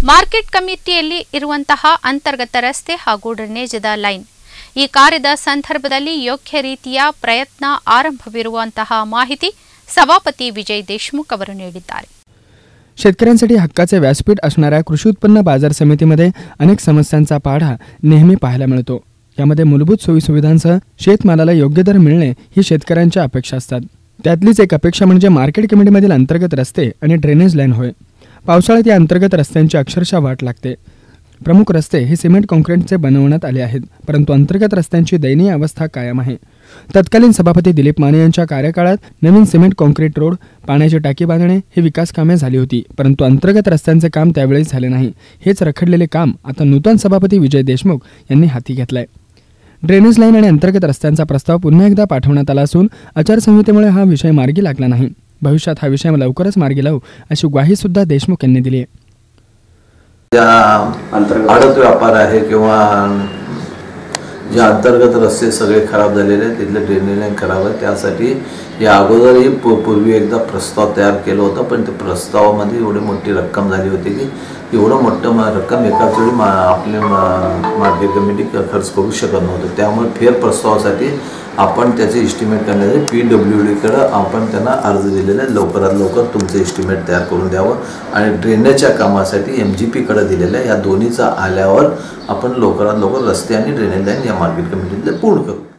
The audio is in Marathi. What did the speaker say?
ಮಾರ್ಕೆಟ್ ಕಮಿಟಿಯಲ್ಲಿ ಇರುವಂತಹ ಅಂತರ್ಗತ ರಸ್ತೆ ಹಾಗೂ ಡ್ರೈನೇಜದ ಲೈನ್ ಈ ಕಾರ್ಯದ ಸಂದರ್ಭದಲ್ಲಿ ಯೋಗ್ಯ ರೀತಿಯ ಪ್ರಯತ್ನ ಆರಂಭವಿರುವಂತಹ ಮಾಹಿತಿ ಸಭಾಪತಿ ವಿಜಯ್ ದೇಶಮುಖ್ ಅವರು ನೀಡಿದ್ದಾರೆ शेतकऱ्यांसाठी हक्काचे व्यासपीठ असणाऱ्या कृषी उत्पन्न बाजार समितीमध्ये अनेक समस्यांचा पाढा नेहमी पाहायला मिळतो यामध्ये मूलभूत सोयीसुविधांसह शेतमालाला योग्य दर मिळणे ही शेतकऱ्यांच्या अपेक्षा असतात त्यातलीच एक अपेक्षा म्हणजे मार्केट कमिटीमधील अंतर्गत रस्ते आणि ड्रेनेज लाईन होय पावसाळ्यात या अंतर्गत रस्त्यांची अक्षरशः वाट लागते. प्रमुख रस्ते हे सिमेंट कॉन्क्रीटचे बनवण्यात आले आहेत परंतु अंतर्गत रस्त्यांची दयनीय अवस्था कायम आहे. तत्कालीन सभापती दिलीप माने यांच्या कार्यकाळात नवीन सिमेंट कॉन्क्रीट रोड पाण्याची टाकी बांधणे ही विकास कामे झाली होती परंतु अंतर्गत रस्त्यांचे काम त्यावेळी झाले नाही. हेच रखडलेले काम आता नूतन सभापती विजय देशमुख यांनी हाती घेतलंय. ड्रेनेज लाईन आणि अंतर्गत रस्त्यांचा प्रस्ताव पुन्हा एकदा पाठवण्यात आला असून आचारसंहितेमुळे हा विषय मार्गी लागला नाही. भविष्यात हा विषय लवकरच मार्गी लावू अशी ग्वाही सुद्धा देशमुख यांनी दिली आहे. व्यापार आहे किंवा जे अंतर्गत रस्ते सगळे खराब झालेले आहेत तिथले ड्रेनेज लाईन खराब आहे त्यासाठी या अगोदरही पूर्वी एकदा प्रस्ताव तयार केला होता पण त्या प्रस्तावामध्ये एवढी मोठी रक्कम झाली होती की एवढं मोठं म- रक्कम एकाच वेळी मा आपले मा- मार्केट कमिटी खर्च करू शकत नव्हतं. त्यामुळे फेर प्रस्तावासाठी आपण त्याचे इस्टिमेट करण्यासाठी पी डब्ल्यू डीकडं आपण त्यांना अर्ज दिलेला आहे. लवकरात लवकर तुमचं इस्टिमेट तयार करून द्यावं आणि ड्रेनेजच्या कामासाठी एम जी पीकडं दिलेलं आहे. या दोन्हीचा आल्यावर आपण लवकरात लवकर रस्ते आणि ड्रेनेज लाईन या मार्केट कमिटीतले पूर्ण करू.